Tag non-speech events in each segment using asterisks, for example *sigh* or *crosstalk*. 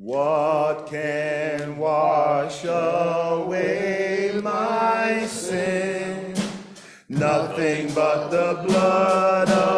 What can wash away my sin? Nothing but the blood of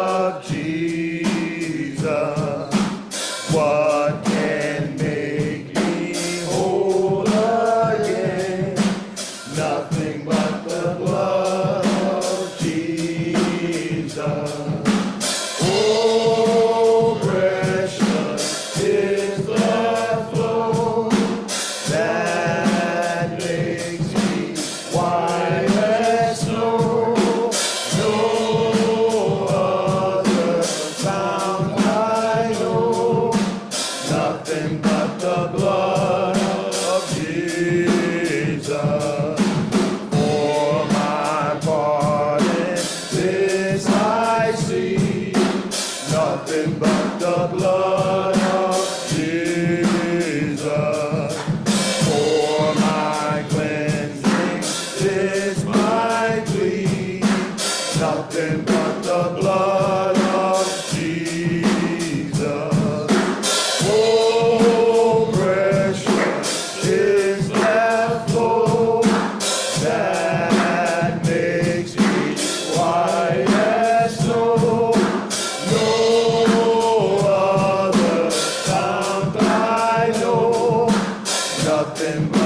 up and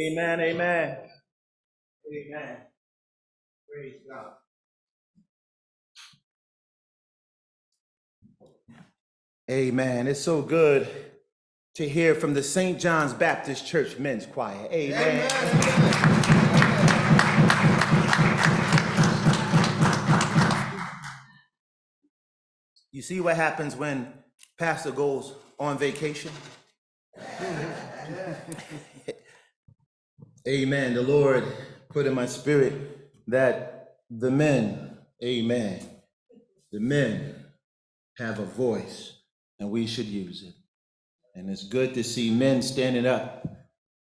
Amen. Amen. Amen. Praise God. Amen. It's so good to hear from the St. John's Baptist Church Men's Choir. Amen. Amen. You see what happens when Pastor goes on vacation? *laughs* amen. The Lord put in my spirit that the men, amen, the men have a voice and we should use it. And it's good to see men standing up.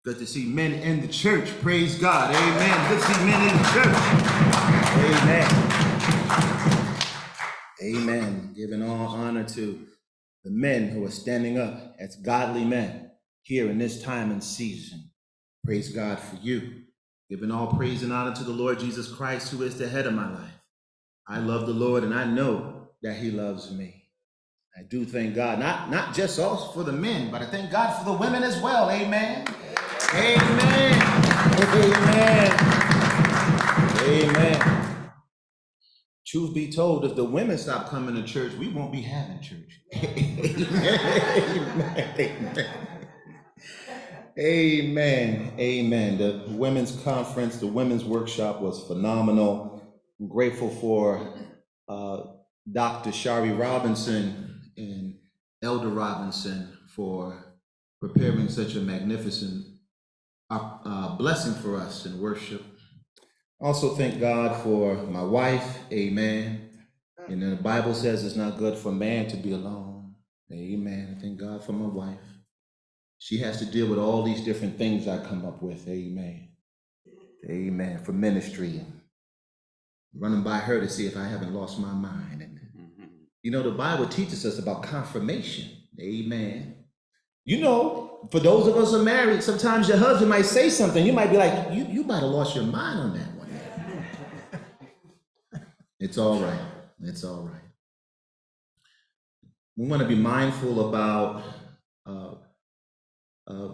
Good to see men in the church. Praise God. Amen. Good to see men in the church. Amen. Amen. Giving all honor to the men who are standing up as godly men here in this time and season. Praise God for you. Giving all praise and honor to the Lord Jesus Christ, who is the head of my life. I love the Lord and I know that he loves me. I do thank God, not, not just also for the men, but I thank God for the women as well. Amen. Amen. Amen. Amen. Truth be told, if the women stop coming to church, we won't be having church. *laughs* Amen. Amen. Amen. Amen. The women's conference, the women's workshop was phenomenal. I'm grateful for uh, Dr. Shari Robinson and Elder Robinson for preparing such a magnificent uh, uh, blessing for us in worship. Also, thank God for my wife. Amen. And then the Bible says it's not good for man to be alone. Amen. Thank God for my wife. She has to deal with all these different things I come up with. Amen. Amen. For ministry running by her to see if I haven't lost my mind. And you know, the Bible teaches us about confirmation. Amen. You know, for those of us who are married, sometimes your husband might say something. You might be like, you, you might have lost your mind on that one. *laughs* it's all right. It's all right. We want to be mindful about uh, uh,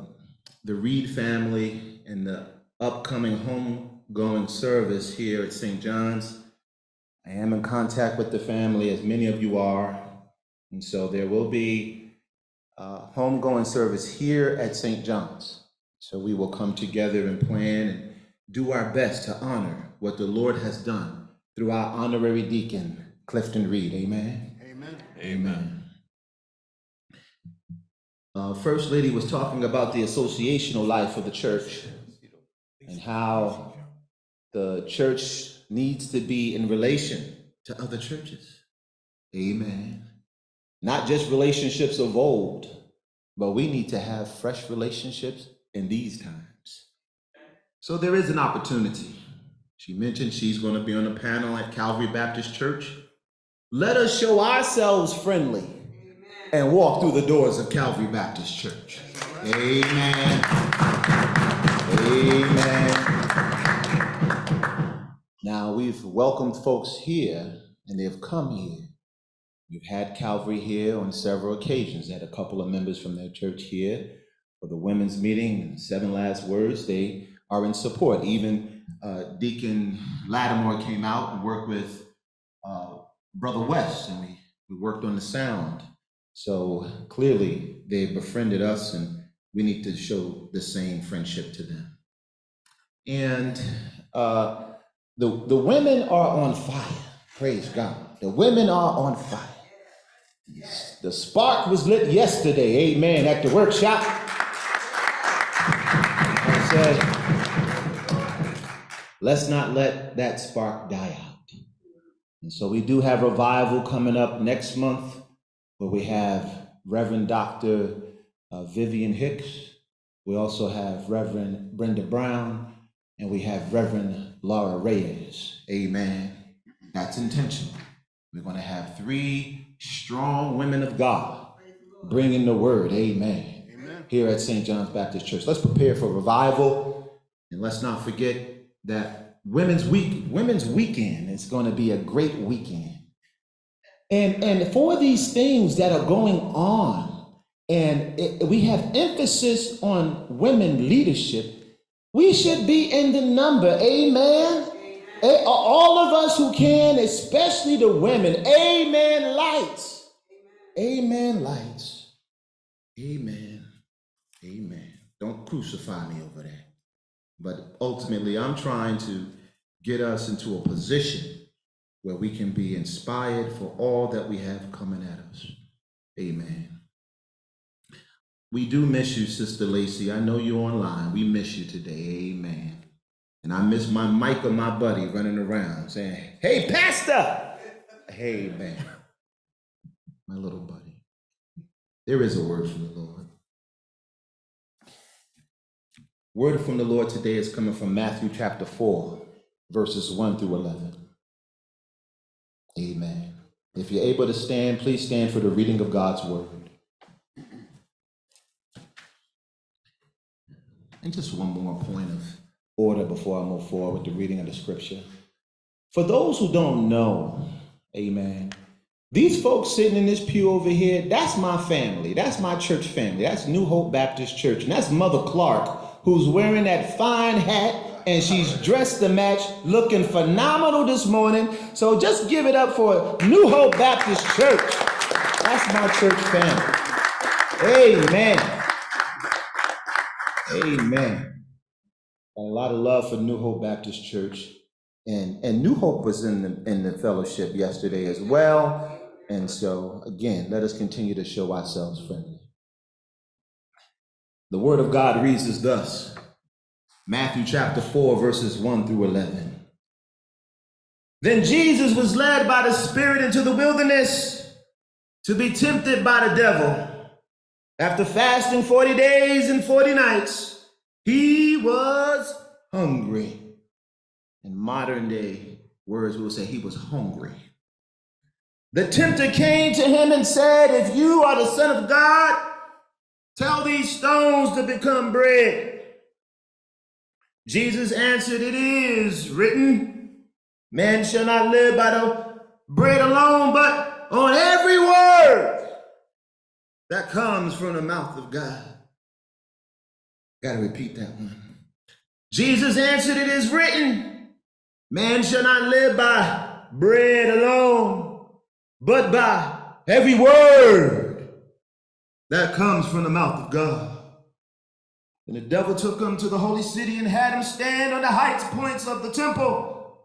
the Reed family and the upcoming homegoing service here at St. John's. I am in contact with the family, as many of you are. And so there will be a homegoing service here at St. John's. So we will come together and plan and do our best to honor what the Lord has done through our honorary deacon, Clifton Reed. Amen. Amen. Amen. Uh, First Lady was talking about the associational life of the church and how the church needs to be in relation to other churches. Amen. Not just relationships of old, but we need to have fresh relationships in these times. So there is an opportunity. She mentioned she's going to be on a panel at Calvary Baptist Church. Let us show ourselves friendly and walk through the doors of Calvary Baptist Church. Amen. Amen. Now, we've welcomed folks here, and they've come here. We've had Calvary here on several occasions. They had a couple of members from their church here for the women's meeting and seven last words. They are in support. Even uh, Deacon Lattimore came out and worked with uh, Brother West, and we, we worked on the sound. So clearly, they befriended us, and we need to show the same friendship to them. And uh, the, the women are on fire. Praise God. The women are on fire. The spark was lit yesterday, amen, at the workshop. I said, let's not let that spark die out. And so we do have revival coming up next month where we have Reverend Dr. Uh, Vivian Hicks. We also have Reverend Brenda Brown, and we have Reverend Laura Reyes. Amen. That's intentional. We're going to have three strong women of God bringing the word. Amen. Amen. Here at St. John's Baptist Church. Let's prepare for revival. And let's not forget that Women's Week, Women's Weekend is going to be a great weekend. And, and for these things that are going on, and it, we have emphasis on women leadership, we should be in the number. Amen. A- All of us who can, especially the women. Amen. Lights. Amen. Lights. Amen. Amen. Don't crucify me over that. But ultimately, I'm trying to get us into a position where we can be inspired for all that we have coming at us. Amen. We do miss you, Sister Lacey. I know you're online. We miss you today. Amen. And I miss my Micah, my buddy, running around saying, Hey, Pastor! Hey, man. My little buddy. There is a word from the Lord. Word from the Lord today is coming from Matthew chapter 4, verses 1 through 11. Amen. If you're able to stand, please stand for the reading of God's word. And just one more point of order before I move forward with the reading of the scripture. For those who don't know, amen, these folks sitting in this pew over here, that's my family. That's my church family. That's New Hope Baptist Church. And that's Mother Clark, who's wearing that fine hat and she's dressed to match, looking phenomenal this morning. So just give it up for New Hope Baptist Church. That's my church family. Amen. Amen. a lot of love for New Hope Baptist Church. And, and New Hope was in the, in the fellowship yesterday as well. And so, again, let us continue to show ourselves friendly. The Word of God reads as thus Matthew chapter 4, verses 1 through 11. Then Jesus was led by the Spirit into the wilderness to be tempted by the devil. After fasting 40 days and 40 nights, he was hungry. In modern day words, we will say he was hungry. The tempter came to him and said, If you are the Son of God, tell these stones to become bread. Jesus answered, It is written, Man shall not live by the bread alone, but on every word that comes from the mouth of God. Got to repeat that one. Jesus answered, It is written, Man shall not live by bread alone but by every word that comes from the mouth of God. And the devil took him to the holy city and had him stand on the heights points of the temple.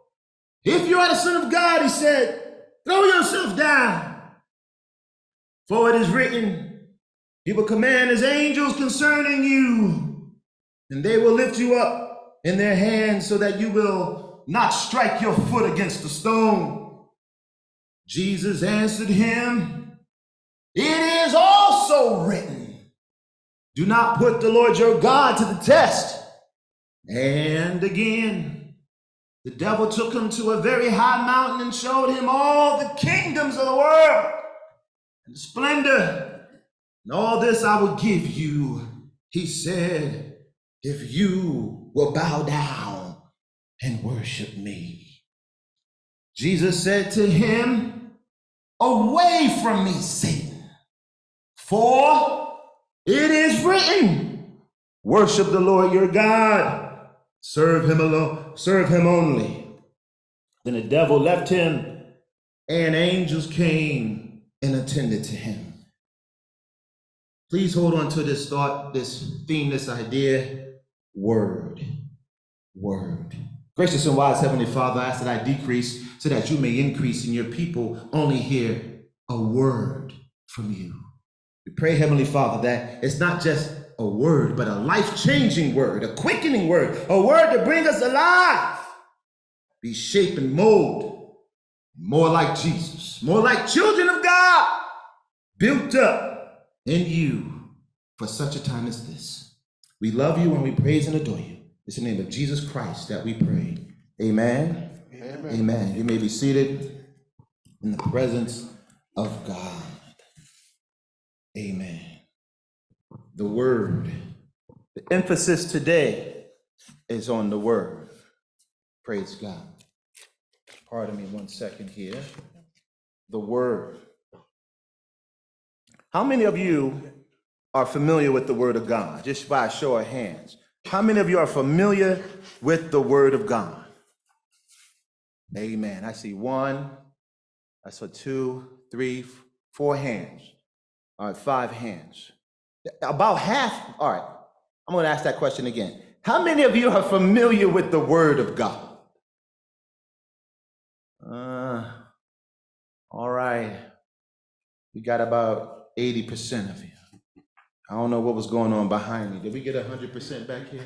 If you are the Son of God, he said, throw yourself down. For it is written, He will command His angels concerning you, and they will lift you up in their hands so that you will not strike your foot against a stone. Jesus answered him, It is also written, Do not put the Lord your God to the test. And again, the devil took him to a very high mountain and showed him all the kingdoms of the world and splendor. And all this I will give you, he said, if you will bow down and worship me. Jesus said to him, Away from me, Satan, for it is written, Worship the Lord your God, serve him alone, serve him only. Then the devil left him, and angels came and attended to him. Please hold on to this thought, this theme, this idea word. Word. Gracious and wise Heavenly Father, I ask that I decrease so that you may increase and your people only hear a word from you. We pray, Heavenly Father, that it's not just a word, but a life changing word, a quickening word, a word to bring us alive, be shaped and molded more like Jesus, more like children of God, built up in you for such a time as this. We love you and we praise and adore you. It's the name of Jesus Christ that we pray. Amen. Amen. Amen. You may be seated in the presence of God. Amen. The word. The emphasis today is on the word. Praise God. Pardon me one second here. The word. How many of you are familiar with the word of God? Just by a show of hands. How many of you are familiar with the Word of God? Amen. I see one, I saw two, three, four hands. All right, five hands. About half. All right, I'm going to ask that question again. How many of you are familiar with the Word of God? Uh, All right. We got about 80% of you. I don't know what was going on behind me. Did we get 100% back here?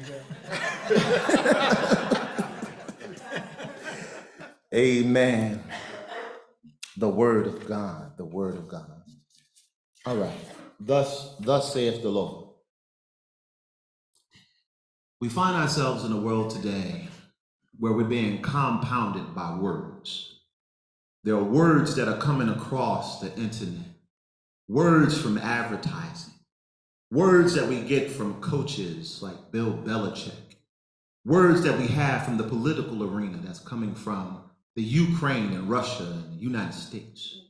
*laughs* Amen. The word of God, the word of God. All right. Thus, thus saith the Lord. We find ourselves in a world today where we're being compounded by words. There are words that are coming across the internet, words from advertising, words that we get from coaches like Bill Belichick, words that we have from the political arena that's coming from the Ukraine and Russia and the United States.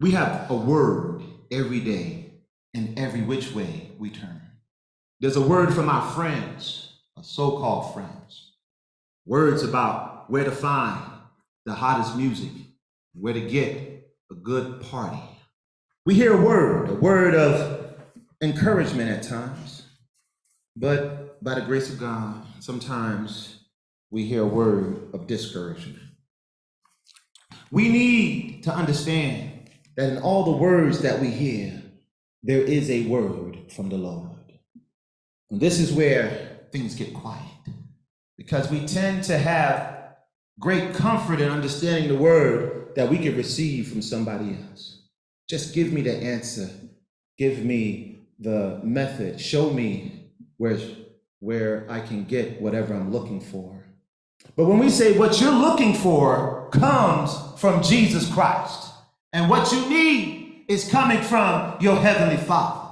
We have a word every day in every which way we turn. There's a word from our friends, our so called friends, words about where to find the hottest music, where to get a good party. We hear a word, a word of encouragement at times, but by the grace of God, sometimes we hear a word of discouragement. We need to understand that in all the words that we hear, there is a word from the Lord. And this is where things get quiet because we tend to have great comfort in understanding the word that we can receive from somebody else. Just give me the answer, give me the method, show me where, where I can get whatever I'm looking for. But when we say what you're looking for comes from Jesus Christ, and what you need is coming from your Heavenly Father,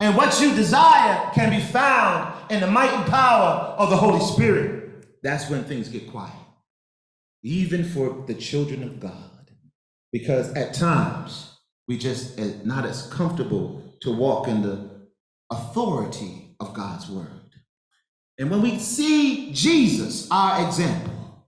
and what you desire can be found in the might and power of the Holy Spirit, that's when things get quiet, even for the children of God. Because at times, we just are not as comfortable to walk in the authority of God's word. And when we see Jesus, our example,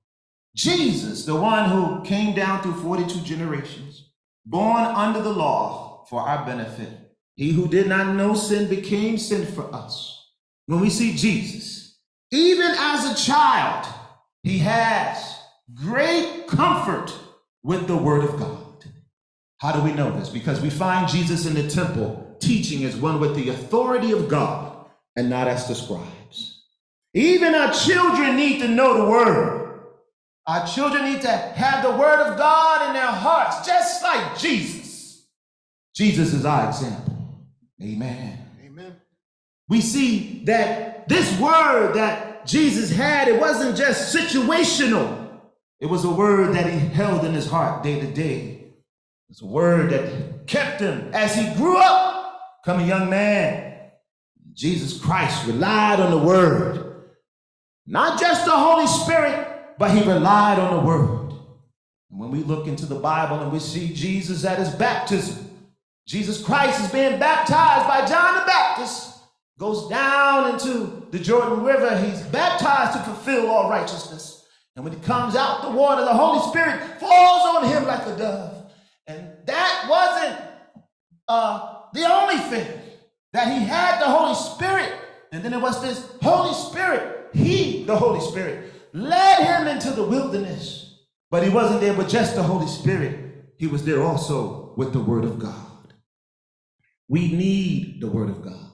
Jesus, the one who came down through 42 generations, born under the law for our benefit, he who did not know sin became sin for us. When we see Jesus, even as a child, he has great comfort with the word of God. How do we know this? Because we find Jesus in the temple teaching as one with the authority of God and not as the scribes. Even our children need to know the word. Our children need to have the word of God in their hearts, just like Jesus. Jesus is our example. Amen. Amen. We see that this word that Jesus had, it wasn't just situational. It was a word that he held in his heart day to day. It's a word that kept him as he grew up, become a young man. Jesus Christ relied on the word. Not just the Holy Spirit, but he relied on the word. When we look into the Bible and we see Jesus at his baptism, Jesus Christ is being baptized by John the Baptist, goes down into the Jordan River. He's baptized to fulfill all righteousness. And when he comes out the water, the Holy Spirit falls on him like a dove. And that wasn't uh, the only thing that he had the Holy Spirit. And then it was this Holy Spirit, he, the Holy Spirit, led him into the wilderness. But he wasn't there with just the Holy Spirit, he was there also with the Word of God. We need the Word of God.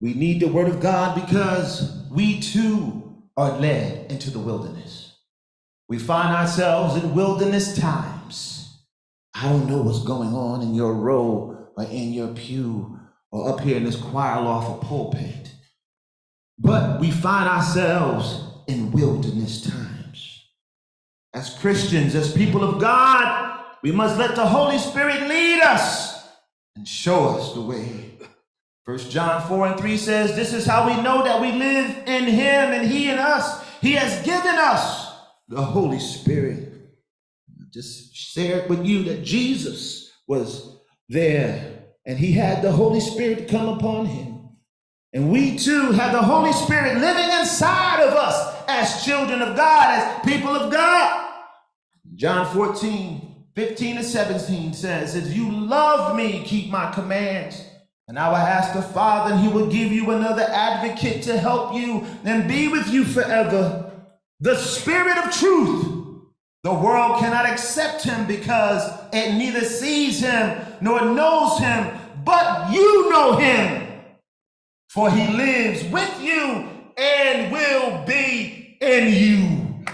We need the Word of God because we too are led into the wilderness. We find ourselves in wilderness times. I don't know what's going on in your row or in your pew or up here in this choir loft or pulpit, but we find ourselves in wilderness times. As Christians, as people of God, we must let the Holy Spirit lead us and show us the way. First John 4 and 3 says, This is how we know that we live in him and he in us. He has given us the Holy Spirit. I just shared with you that Jesus was there and he had the Holy Spirit come upon him. And we too have the Holy Spirit living inside of us as children of God, as people of God. John 14, 15 and 17 says, If you love me, keep my commands. And I will ask the Father, and he will give you another advocate to help you and be with you forever. The Spirit of truth, The world cannot accept him because it neither sees him nor knows him, but you know him. For he lives with you and will be in you.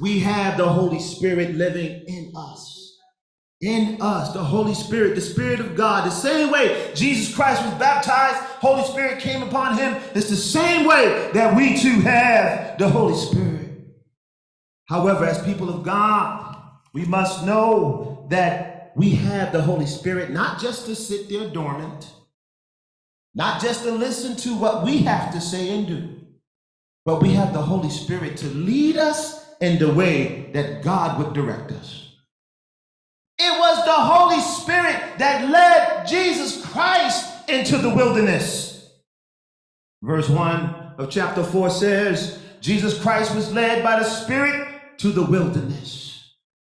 We have the Holy Spirit living in us in us, the Holy Spirit, the Spirit of God. The same way Jesus Christ was baptized, Holy Spirit came upon him. It's the same way that we too have the Holy Spirit. However, as people of God, we must know that we have the Holy Spirit not just to sit there dormant, not just to listen to what we have to say and do, but we have the Holy Spirit to lead us in the way that God would direct us. It was the Holy Spirit that led Jesus Christ into the wilderness. Verse 1 of chapter 4 says, Jesus Christ was led by the Spirit to the wilderness.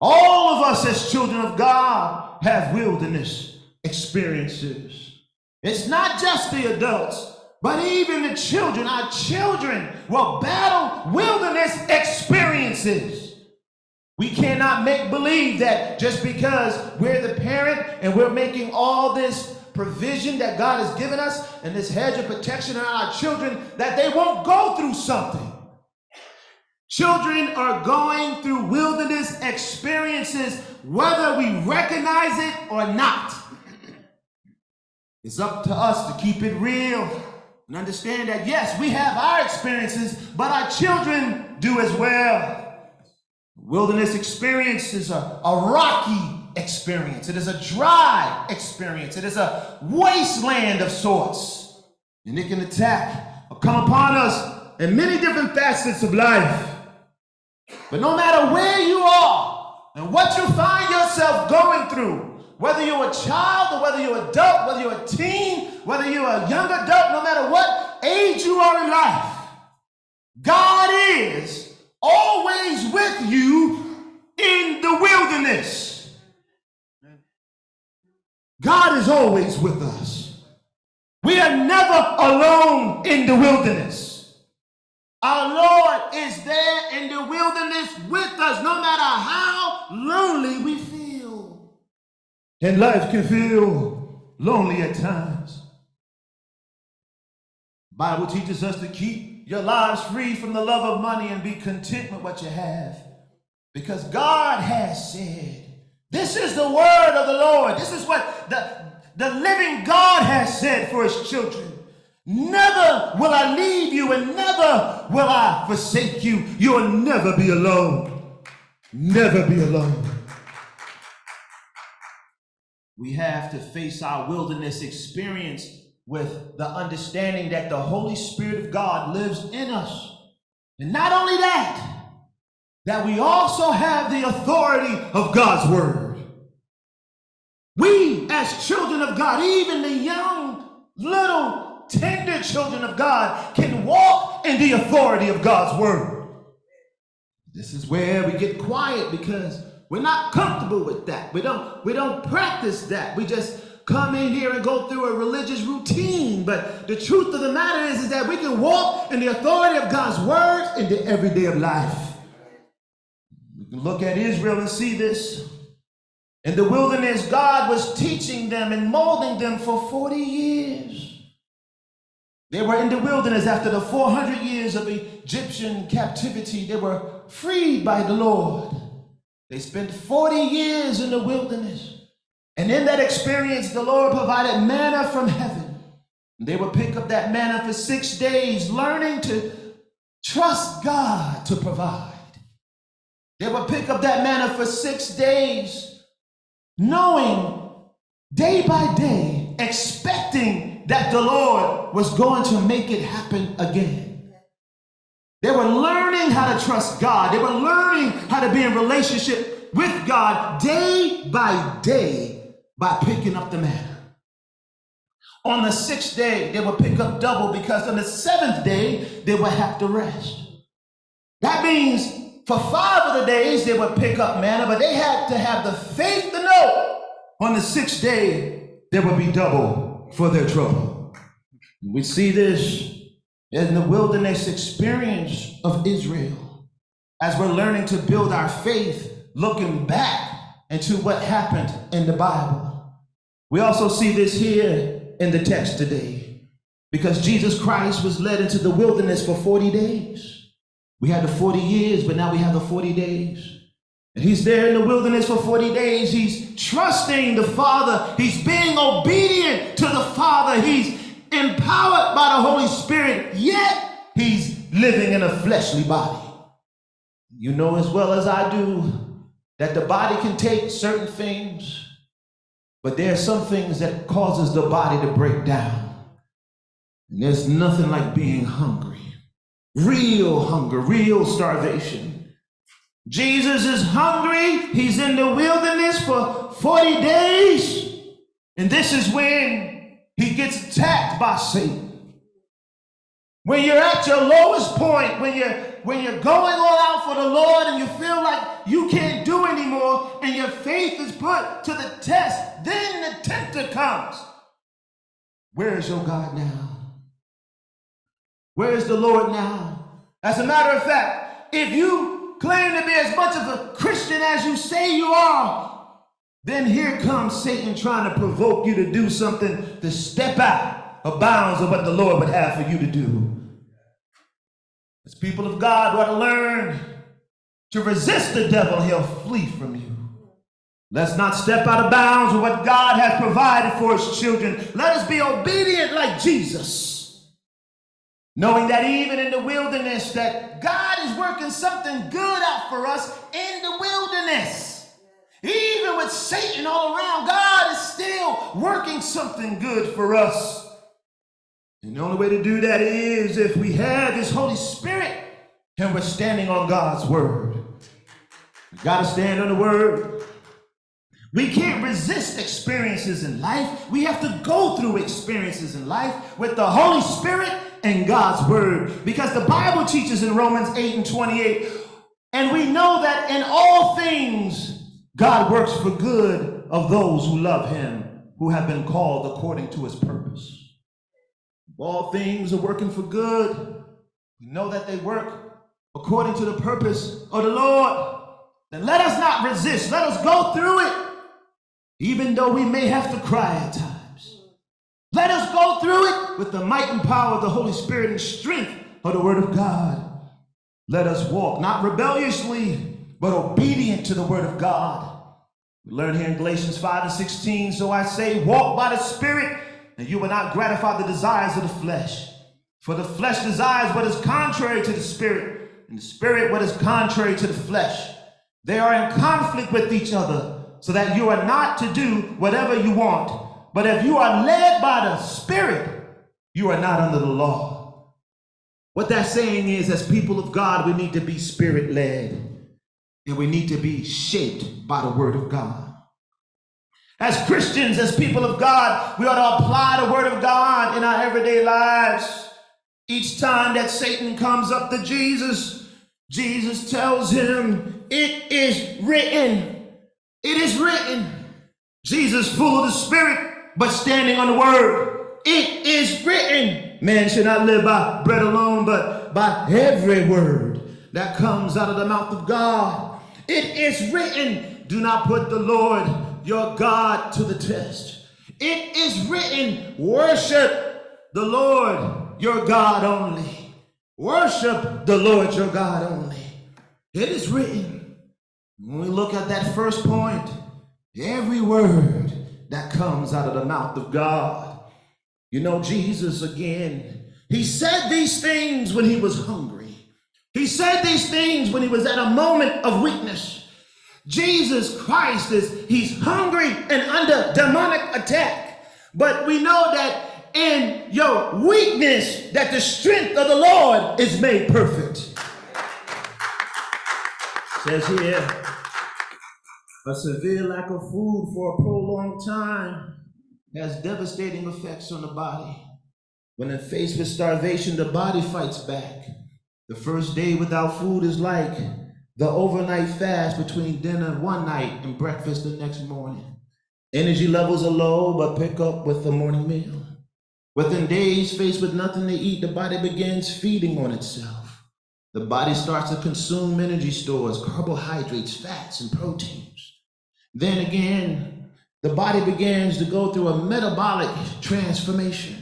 All of us, as children of God, have wilderness experiences. It's not just the adults, but even the children. Our children will battle wilderness experiences. We cannot make believe that just because we're the parent and we're making all this provision that God has given us and this hedge of protection on our children, that they won't go through something. Children are going through wilderness experiences whether we recognize it or not. It's up to us to keep it real and understand that, yes, we have our experiences, but our children do as well. Wilderness experience is a, a rocky experience. It is a dry experience. It is a wasteland of sorts. And it can attack or come upon us in many different facets of life. But no matter where you are and what you find yourself going through, whether you're a child or whether you're an adult, whether you're a teen, whether you're a young adult, no matter what age you are in life, God is always with you in the wilderness. God is always with us. We are never alone in the wilderness. Our Lord is there in the wilderness with us, no matter how lonely we feel. And life can feel lonely at times. Bible teaches us to keep your lives free from the love of money and be content with what you have. Because God has said, this is the word of the Lord. This is what the, the living God has said for his children. Never will I leave you and never will I forsake you. You'll never be alone. Never be alone. We have to face our wilderness experience with the understanding that the Holy Spirit of God lives in us. And not only that, that we also have the authority of God's word. We, as children of God, even the young, little, tender children of God, can walk in the authority of God's word. This is where we get quiet because we're not comfortable with that. We don't, we don't practice that. We just come in here and go through a religious routine. But the truth of the matter is, is that we can walk in the authority of God's words in the everyday of life. We can look at Israel and see this. In the wilderness, God was teaching them and molding them for 40 years. They were in the wilderness after the 400 years of Egyptian captivity. They were freed by the Lord. They spent 40 years in the wilderness. And in that experience, the Lord provided manna from heaven. They would pick up that manna for six days, learning to trust God to provide. They would pick up that manna for six days, knowing day by day, expecting that the Lord was going to make it happen again. They were learning how to trust God. They were learning how to be in relationship with God day by day by picking up the manna. On the sixth day, they would pick up double because on the seventh day, they would have to rest. That means for five of the days, they would pick up manna, but they had to have the faith to know on the sixth day, there would be double for their trouble. We see this in the wilderness experience of Israel, as we're learning to build our faith, looking back into what happened in the Bible. We also see this here in the text today, because Jesus Christ was led into the wilderness for 40 days. We had the 40 years, but now we have the 40 days. And he's there in the wilderness for 40 days. He's trusting the Father. He's being obedient to the Father. He's empowered by the Holy Spirit, yet he's living in a fleshly body. You know as well as I do that the body can take certain things, but there are some things that causes the body to break down. And there's nothing like being hungry. Real hunger, real starvation. Jesus is hungry. He's in the wilderness for 40 days. And this is when he gets attacked by Satan. When you're at your lowest point, when you're when you're going all out for the Lord and you feel like you can't do anymore and your faith is put to the test, then the tempter comes. Where is your God now? Where is the Lord now? As a matter of fact, if you claim to be as much of a Christian as you say you are, then here comes Satan trying to provoke you to do something to step out of bounds of what the Lord would have for you to do. As people of God, we ought to learn to resist the devil, he'll flee from you. Let's not step out of bounds of what God has provided for his children. Let us be obedient like Jesus. Knowing that even in the wilderness, that God is working something good out for us in the wilderness. Even with Satan all around, God is still working something good for us. And the only way to do that is if we have His Holy Spirit and we're standing on God's Word. We got to stand on the Word. We can't resist experiences in life. We have to go through experiences in life with the Holy Spirit and God's Word. Because the Bible teaches in Romans 8 and 28, and we know that in all things God works for good of those who love Him, who have been called according to His purpose. All things are working for good. We know that they work according to the purpose of the Lord. Then let us not resist. Let us go through it, even though we may have to cry at times. Let us go through it with the might and power of the Holy Spirit and strength of the Word of God. Let us walk, not rebelliously, but obedient to the Word of God. We learn here in Galatians 5 and 16. So I say, walk by the Spirit and you will not gratify the desires of the flesh. For the flesh desires what is contrary to the spirit, and the spirit what is contrary to the flesh. They are in conflict with each other, so that you are not to do whatever you want. But if you are led by the spirit, you are not under the law. What that's saying is, as people of God, we need to be spirit led, and we need to be shaped by the word of God. As Christians, as people of God, we ought to apply the word of God in our everyday lives. Each time that Satan comes up to Jesus, Jesus tells him, It is written. It is written. Jesus, full of the Spirit, but standing on the word. It is written. Man should not live by bread alone, but by every word that comes out of the mouth of God. It is written. Do not put the Lord your God to the test. It is written, worship the Lord your God only. Worship the Lord your God only. It is written. When we look at that first point, every word that comes out of the mouth of God. You know, Jesus again, he said these things when he was hungry. He said these things when he was at a moment of weakness. Jesus Christ is, he's hungry and under demonic attack. But we know that in your weakness, that the strength of the Lord is made perfect. Says here, a severe lack of food for a prolonged time has devastating effects on the body. When faced with starvation, the body fights back. The first day without food is like the overnight fast between dinner one night and breakfast the next morning. Energy levels are low, but pick up with the morning meal. Within days, faced with nothing to eat, the body begins feeding on itself. The body starts to consume energy stores, carbohydrates, fats, and proteins. Then again, the body begins to go through a metabolic transformation.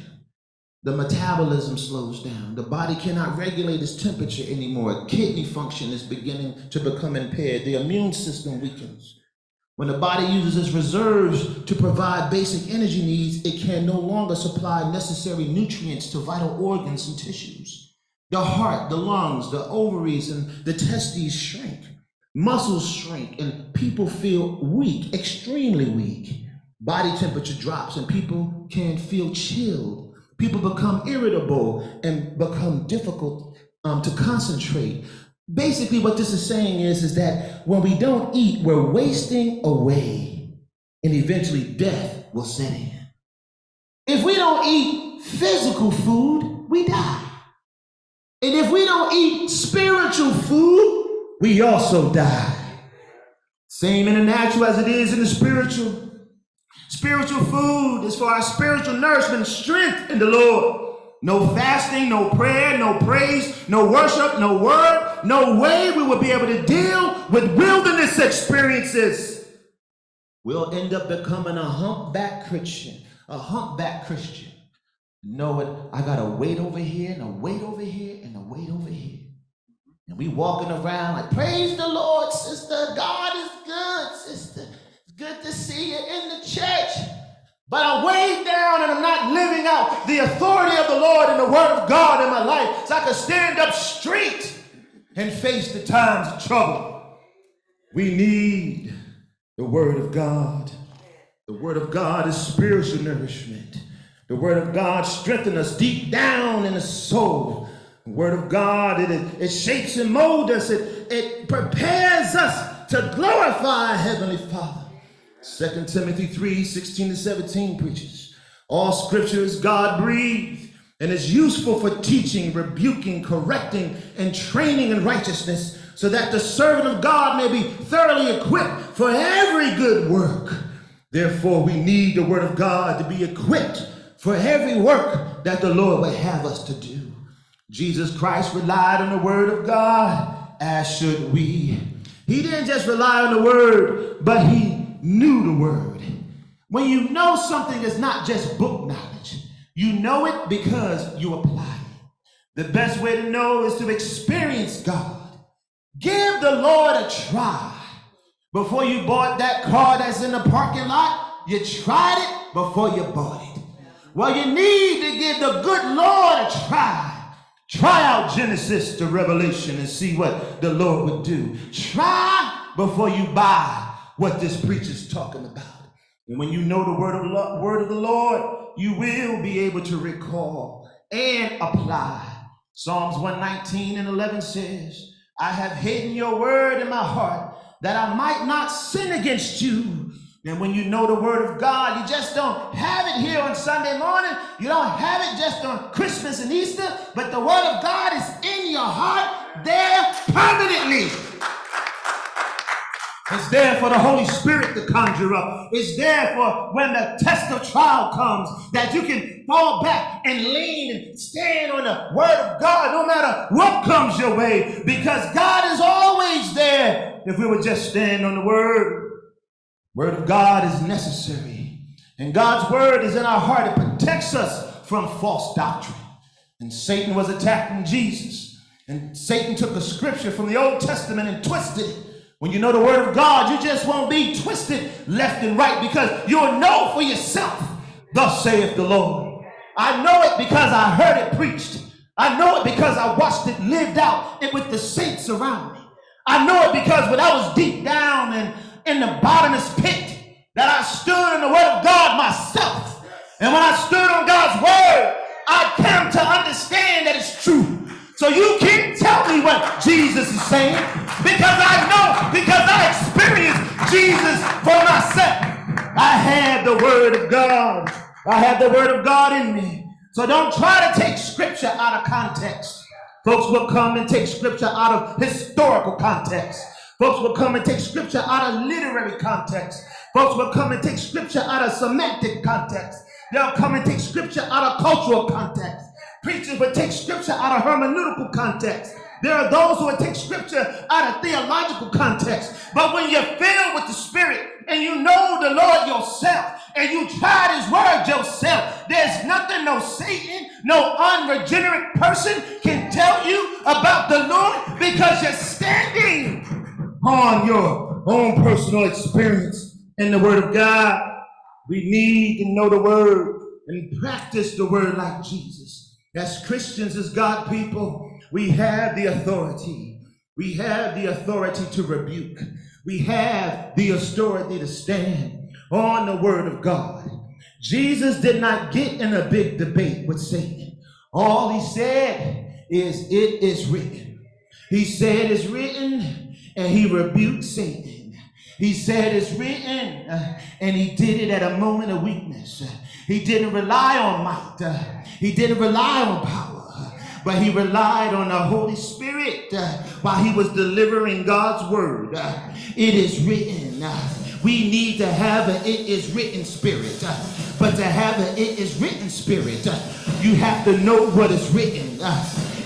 The metabolism slows down. The body cannot regulate its temperature anymore. Kidney function is beginning to become impaired. The immune system weakens. When the body uses its reserves to provide basic energy needs, it can no longer supply necessary nutrients to vital organs and tissues. The heart, the lungs, the ovaries, and the testes shrink. Muscles shrink, and people feel weak, extremely weak. Body temperature drops, and people can feel chilled People become irritable and become difficult um, to concentrate. Basically, what this is saying is, is that when we don't eat, we're wasting away, and eventually death will set in. If we don't eat physical food, we die. And if we don't eat spiritual food, we also die. Same in the natural as it is in the spiritual. Spiritual food is for our spiritual nourishment, strength in the Lord. No fasting, no prayer, no praise, no worship, no word, no way we will be able to deal with wilderness experiences. We'll end up becoming a humpback Christian, a humpback Christian. Knowing I got to wait over here and a weight over here and a weight over here. And we walking around like, praise the Lord, sister. God is good, sister It's good to see you in the church. But I'm way down and I'm not living out the authority of the Lord and the word of God in my life so I can stand up straight and face the times of trouble. We need the word of God. The word of God is spiritual nourishment. The word of God strengthens us deep down in the soul. Word of God, it, it shapes and molds us. It, it prepares us to glorify Heavenly Father. 2 Timothy 3 16 to 17 preaches. All scripture is God breathed and is useful for teaching, rebuking, correcting, and training in righteousness, so that the servant of God may be thoroughly equipped for every good work. Therefore, we need the word of God to be equipped for every work that the Lord would have us to do. Jesus Christ relied on the word of God, as should we. He didn't just rely on the word, but he knew the word. When you know something is not just book knowledge, you know it because you apply it. The best way to know is to experience God. Give the Lord a try. Before you bought that car that's in the parking lot, you tried it before you bought it. Well, you need to give the good Lord a try. Try out Genesis to Revelation and see what the Lord would do. Try before you buy what this preacher's talking about. And when you know the word of, the, word of the Lord, you will be able to recall and apply. Psalms 119 and 11 says, I have hidden your word in my heart that I might not sin against you. And when you know the word of God, you just don't have it here on Sunday morning. You don't have it just on Christmas and Easter, but the word of God is in your heart there permanently. It's there for the Holy Spirit to conjure up. It's there for when the test of trial comes that you can fall back and lean and stand on the word of God no matter what comes your way because God is always there if we would just stand on the word. Word of God is necessary. And God's word is in our heart. It protects us from false doctrine. And Satan was attacking Jesus. And Satan took a scripture from the Old Testament and twisted it when you know the word of God, you just won't be twisted left and right because you'll know for yourself, thus saith the Lord. I know it because I heard it preached. I know it because I watched it lived out with the saints around me. I know it because when I was deep down and in the bottomless pit, that I stood in the word of God myself. And when I stood on God's word, I came to understand that it's true. So you can't tell me what Jesus is saying because I know, because I experienced Jesus for myself. I had the word of God. I had the word of God in me. So don't try to take scripture out of context. Folks will come and take scripture out of historical context. Folks will come and take scripture out of literary context. Folks will come and take scripture out of semantic context. They'll come and take scripture out of cultural context. Preachers will take scripture out of hermeneutical context. There are those who will take scripture out of theological context. But when you're filled with the Spirit and you know the Lord yourself and you tried His word yourself, there's nothing no Satan, no unregenerate person can tell you about the Lord because you're standing on your own personal experience in the Word of God. We need to know the Word and practice the Word like Jesus. As Christians, as God people, we have the authority. We have the authority to rebuke. We have the authority to stand on the Word of God. Jesus did not get in a big debate with Satan. All he said is, It is written. He said, It's written, and he rebuked Satan. He said, It's written, uh, and he did it at a moment of weakness. He didn't rely on might, uh, he didn't rely on power, but he relied on the Holy Spirit uh, while he was delivering God's word. It is written. We need to have an it is written spirit. But to have an it is written spirit, you have to know what is written.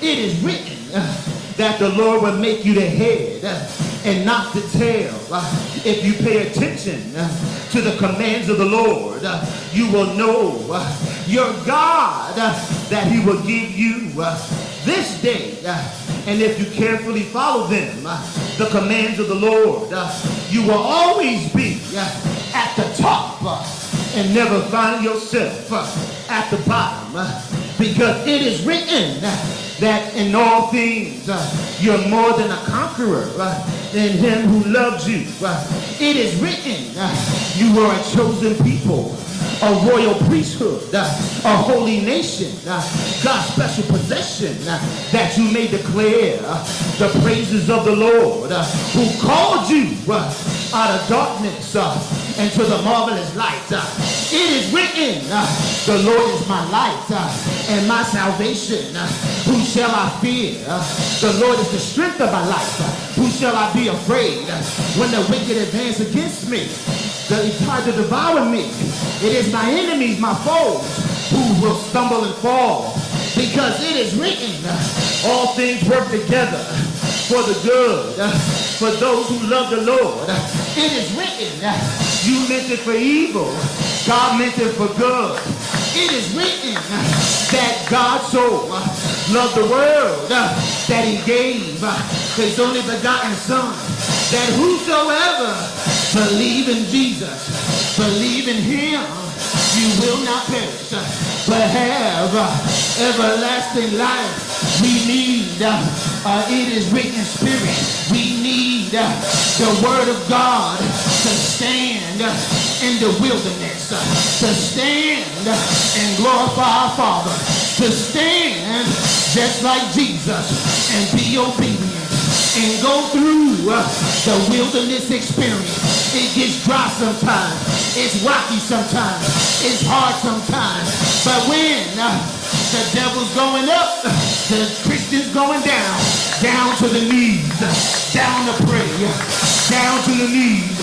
It is written that the Lord will make you the head uh, and not the tail. Uh, If you pay attention uh, to the commands of the Lord, uh, you will know uh, your God uh, that He will give you this day. And if you carefully follow them, the commands of the Lord, you will always be at the top and never find yourself at the bottom. Because it is written that in all things uh, you're more than a conqueror uh, in him who loves you. Uh, It is written uh, you are a chosen people a royal priesthood, uh, a holy nation, uh, God's special possession, that you may declare the praises of the Lord who called you out of darkness into the marvelous light. It is written, the Lord is my light and my salvation. Who shall I fear? The Lord is the strength of my life. Who shall I be afraid when the wicked advance against me? he tried to devour me. It is my enemies, my foes, who will stumble and fall. Because it is written, all things work together for the good, for those who love the Lord. It is written, you meant it for evil, God meant it for good. It is written that God so loved the world that he gave his only begotten son, that whosoever believe in Jesus, believe in him, you will not perish, but have everlasting life. We need uh, it is written spirit. We need uh, the word of God to stand uh, in the wilderness, uh, to stand and glorify our Father, to stand just like Jesus and be obedient and go through the wilderness experience. It gets dry sometimes. It's rocky sometimes. It's hard sometimes. But when uh, the devil's going up, the Christian's going down, down to the knees, down to pray, down to the knees,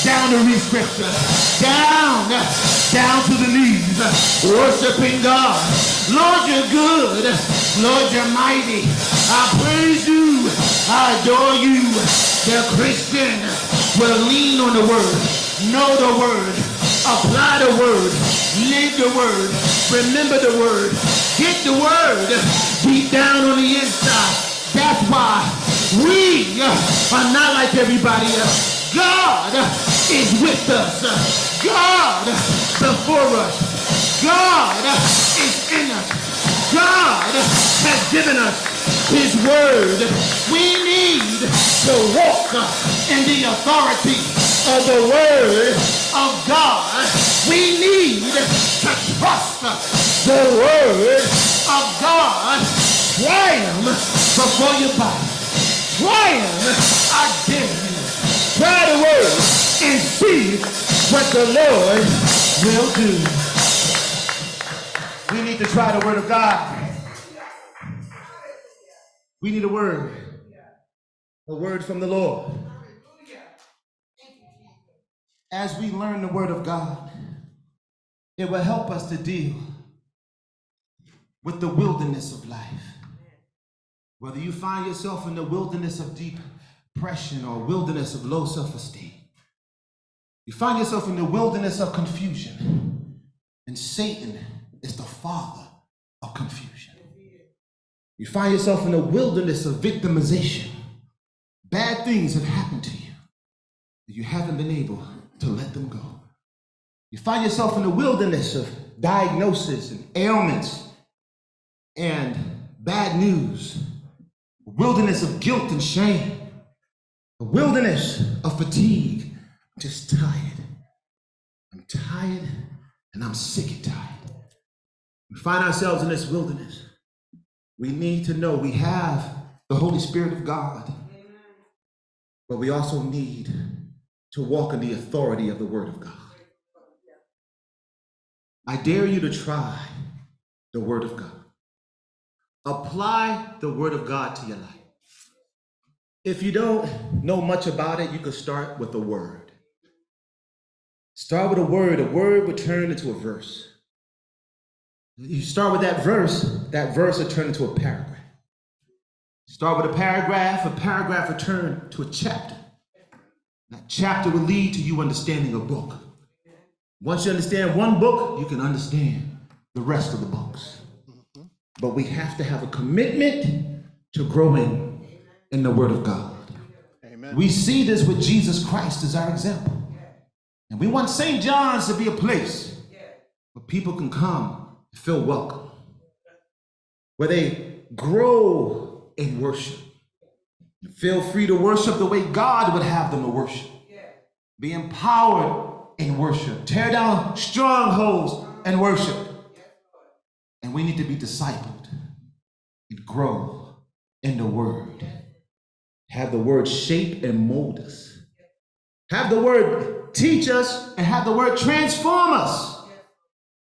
down to read scripture, down, down to the knees, worshiping God. Lord, you're good. Lord, you're mighty. I praise you. I adore you. The Christian will lean on the word, know the word, apply the word, live the word, remember the word, get the word deep down on the inside. That's why we are not like everybody else. God is with us. God before us. God is in us. God has given us his word. We need to walk in the authority of the word of God. We need to trust the word of God. Him before you buy. Try him. I you. Try the word and see what the Lord will do. We need to try the word of God. We need a word. A word from the Lord. As we learn the word of God, it will help us to deal with the wilderness of life. Whether you find yourself in the wilderness of deep depression or wilderness of low self-esteem, you find yourself in the wilderness of confusion, and Satan is the father of confusion. You find yourself in the wilderness of victimization. Bad things have happened to you. You haven't been able to let them go. You find yourself in the wilderness of diagnosis and ailments and bad news, a wilderness of guilt and shame, a wilderness of fatigue. I'm just tired. I'm tired and I'm sick and tired. We find ourselves in this wilderness. We need to know we have the Holy Spirit of God, but we also need to walk in the authority of the Word of God. I dare you to try the Word of God. Apply the Word of God to your life. If you don't know much about it, you could start with a word. Start with a word. A word would turn into a verse. You start with that verse, that verse will turn into a paragraph. Start with a paragraph, a paragraph will turn to a chapter. That chapter will lead to you understanding a book. Once you understand one book, you can understand the rest of the books. But we have to have a commitment to growing in the Word of God. Amen. We see this with Jesus Christ as our example. And we want St. John's to be a place where people can come feel welcome, where they grow in worship, feel free to worship the way God would have them to worship, be empowered in worship, tear down strongholds and worship. And we need to be discipled and grow in the Word. Have the Word shape and mold us. Have the Word teach us and have the Word transform us.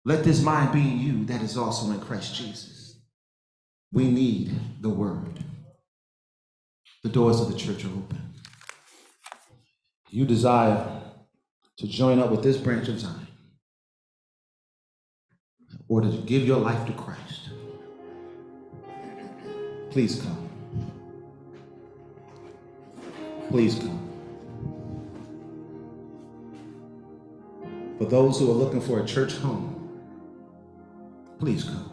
Let this mind be in you that is also in Christ Jesus. We need the Word. The doors of the church are open. You desire to join up with this branch of Zion or to give your life to Christ. Please come. Please come. For those who are looking for a church home, please come.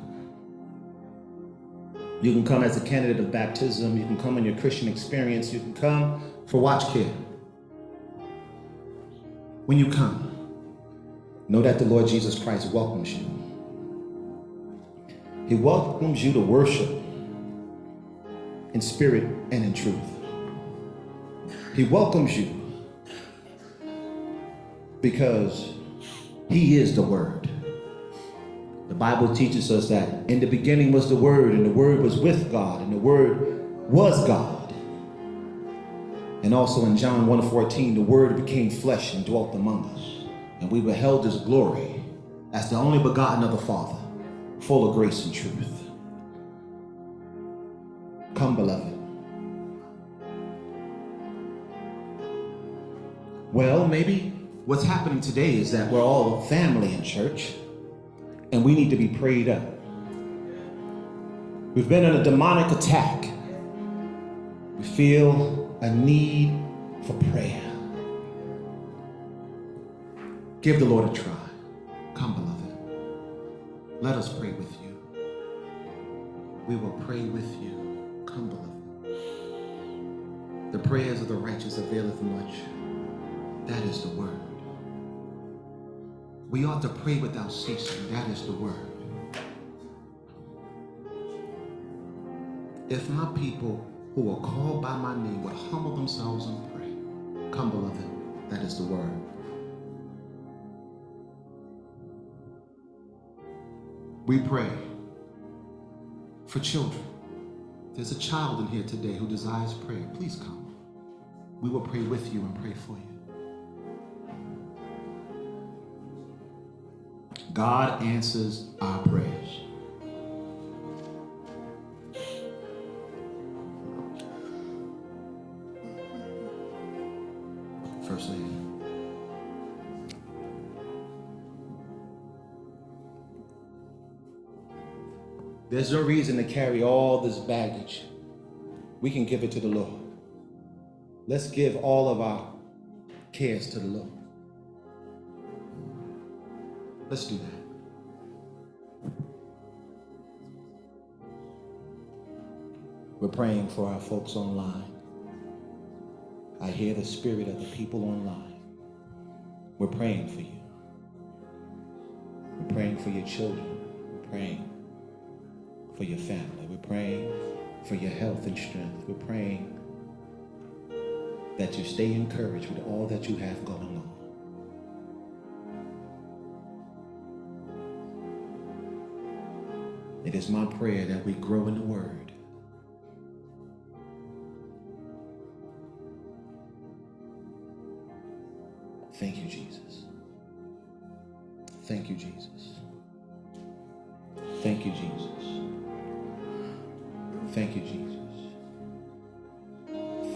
You can come as a candidate of baptism. You can come on your Christian experience. You can come for watch care. When you come, know that the Lord Jesus Christ welcomes you. He welcomes you to worship in spirit and in truth. He welcomes you because He is the Word. The Bible teaches us that in the beginning was the Word, and the Word was with God, and the Word was God. And also in John 1:14, the Word became flesh and dwelt among us, and we beheld His glory as the only begotten of the Father, full of grace and truth. Come, beloved. Well, maybe what's happening today is that we're all family in church and we need to be prayed up. We've been in a demonic attack. We feel a need for prayer. Give the Lord a try. Come, beloved. Let us pray with you. We will pray with you. Come, beloved. The prayers of the righteous availeth much. That is the word. We ought to pray without ceasing. That is the word. If my people who are called by my name would humble themselves and pray, come, beloved, that is the word. We pray for children. There's a child in here today who desires prayer. Please come. We will pray with you and pray for you. God answers our prayers. First lady. There's no reason to carry all this baggage. We can give it to the Lord. Let's give all of our cares to the Lord. Let's do that. We're praying for our folks online. I hear the spirit of the people online. We're praying for you. We're praying for your children. We're praying for your family. We're praying for your health and strength. We're praying that you stay encouraged with all that you have going on. It is my prayer that we grow in the Word. Thank you, Jesus. Thank you, Jesus. Thank you, Jesus. Thank you, Jesus.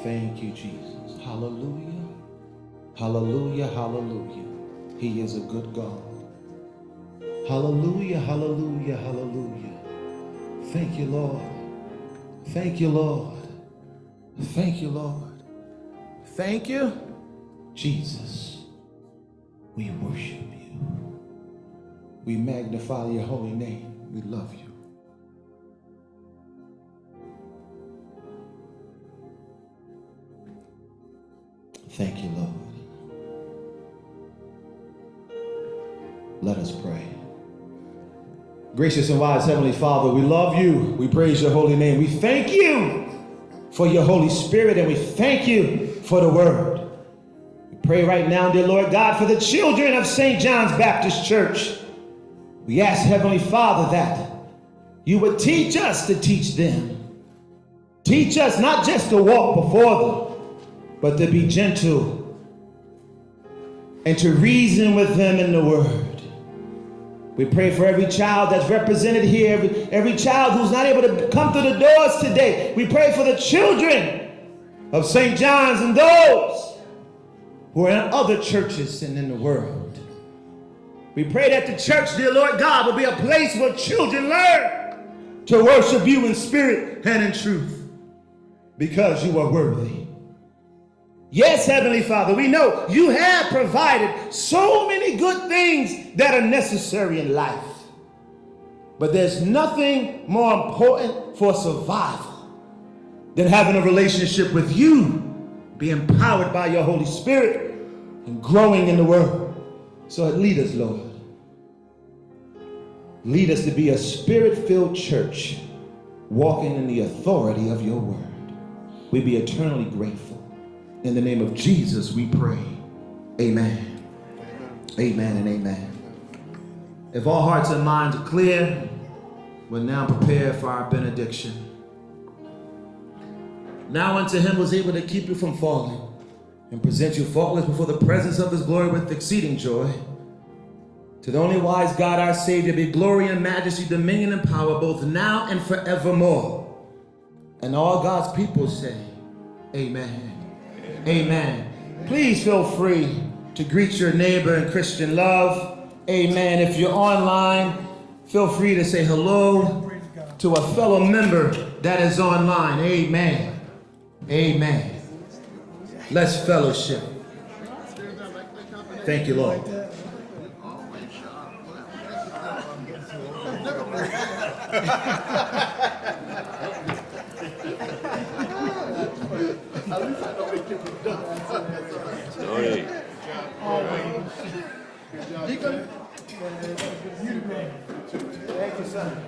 Thank you, Jesus. Hallelujah. Hallelujah. Hallelujah. He is a good God. Hallelujah. Hallelujah. Hallelujah. Thank you, Lord. Thank you, Lord. Thank you, Lord. Thank you, Jesus. We worship you. We magnify your holy name. We love you. Thank you, Lord. Let us pray. Gracious and wise Heavenly Father, we love you. We praise your holy name. We thank you for your Holy Spirit and we thank you for the word. We pray right now, dear Lord God, for the children of St. John's Baptist Church. We ask, Heavenly Father, that you would teach us to teach them. Teach us not just to walk before them, but to be gentle and to reason with them in the word. We pray for every child that's represented here, every, every child who's not able to come through the doors today. We pray for the children of St. John's and those who are in other churches and in the world. We pray that the church, dear Lord God, will be a place where children learn to worship you in spirit and in truth because you are worthy. Yes, Heavenly Father, we know you have provided so many good things that are necessary in life. But there's nothing more important for survival than having a relationship with you, being empowered by your Holy Spirit, and growing in the Word. So lead us, Lord. Lead us to be a spirit filled church, walking in the authority of your Word. We be eternally grateful. In the name of Jesus, we pray. Amen. Amen and amen. If all hearts and minds are clear, we're now prepared for our benediction. Now unto him was able to keep you from falling and present you faultless before the presence of his glory with exceeding joy. To the only wise God, our Savior, be glory and majesty, dominion and power, both now and forevermore. And all God's people say, Amen. Amen. Please feel free to greet your neighbor in Christian love. Amen. If you're online, feel free to say hello to a fellow member that is online. Amen. Amen. Let's fellowship. Thank you, Lord. *laughs* Thank you, son.